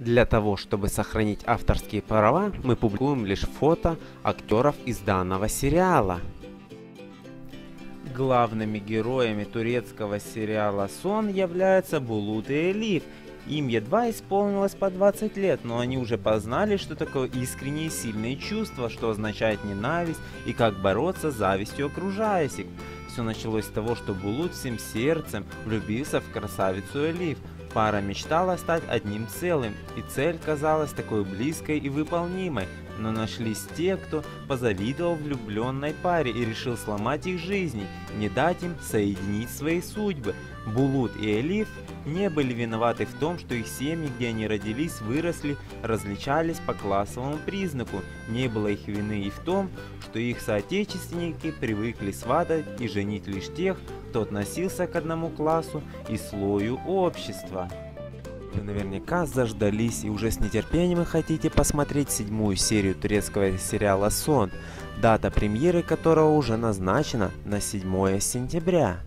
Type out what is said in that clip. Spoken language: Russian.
Для того, чтобы сохранить авторские права, мы публикуем лишь фото актеров из данного сериала. Главными героями турецкого сериала «Сон» являются Булут и Элиф. Им едва исполнилось по 20 лет, но они уже познали, что такое искренние и сильные чувства, что означает ненависть и как бороться с завистью окружающих. Все началось с того, что Булут всем сердцем влюбился в красавицу Элиф. Пара мечтала стать одним целым, и цель казалась такой близкой и выполнимой, но нашлись те, кто позавидовал влюбленной паре и решил сломать их жизни, не дать им соединить свои судьбы. Булут и Элиф не были виноваты в том, что их семьи, где они родились, выросли, различались по классовому признаку. Не было их вины и в том, что их соотечественники привыкли сватать и женить лишь тех, кто относился к одному классу и слою общества. Вы наверняка заждались и уже с нетерпением хотите посмотреть седьмую серию турецкого сериала «Сон», дата премьеры которого уже назначена на 7 сентября.